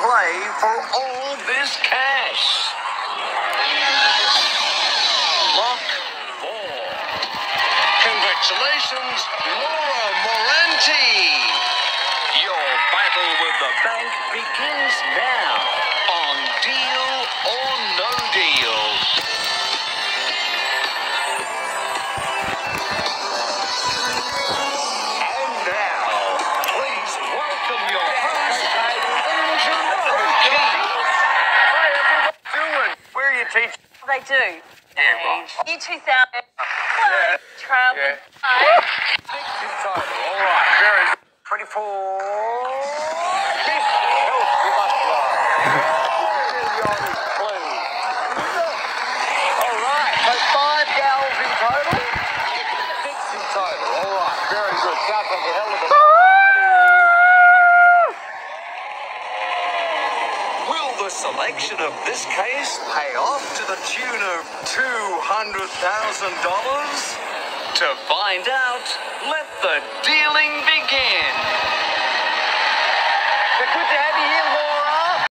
pay for all this cash? Lock four. Congratulations, Laura Moranti. Your battle with the bank begins now doing? Where are you teaching? They do. Yeah, right. Year 2000. Hello, Trump. Yeah. In total. All right. Very good. 24. This helps you much love. All right. So five gals in total. Six in total. All right. Very good. Sounds like a hell of a selection of this case pay off to the tune of $200,000? To find out, let the dealing begin. It's good to have you here.